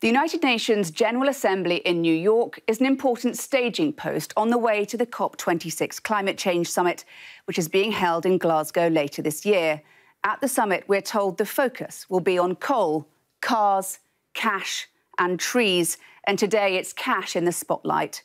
The United Nations General Assembly in New York is an important staging post on the way to the COP26 climate change summit, which is being held in Glasgow later this year. At the summit, we're told the focus will be on coal, cars, cash, and trees. And today it's cash in the spotlight.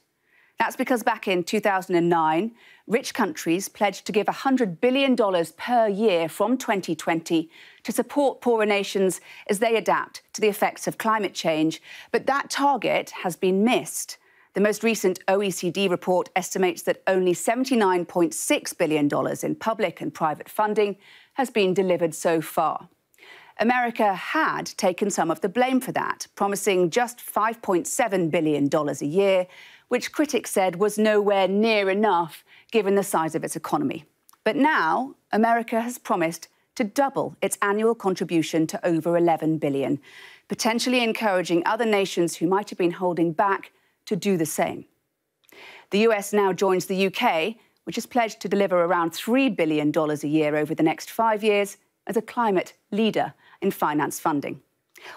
That's because back in 2009, rich countries pledged to give $100 billion per year from 2020 to support poorer nations as they adapt to the effects of climate change. But that target has been missed. The most recent OECD report estimates that only $79.6 billion in public and private funding has been delivered so far. America had taken some of the blame for that, promising just $5.7 billion a year which critics said was nowhere near enough given the size of its economy. But now, America has promised to double its annual contribution to over 11 billion, potentially encouraging other nations who might have been holding back to do the same. The US now joins the UK, which has pledged to deliver around $3 billion a year over the next five years as a climate leader in finance funding.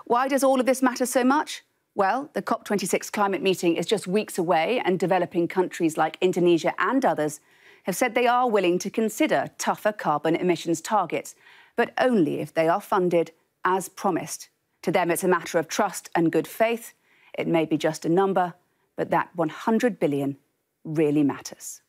Why does all of this matter so much? Well, the COP26 climate meeting is just weeks away, and developing countries like Indonesia and others have said they are willing to consider tougher carbon emissions targets, but only if they are funded as promised. To them, it's a matter of trust and good faith. It may be just a number, but that 100 billion really matters.